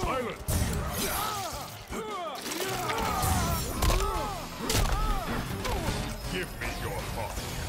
Silence! Give me your heart.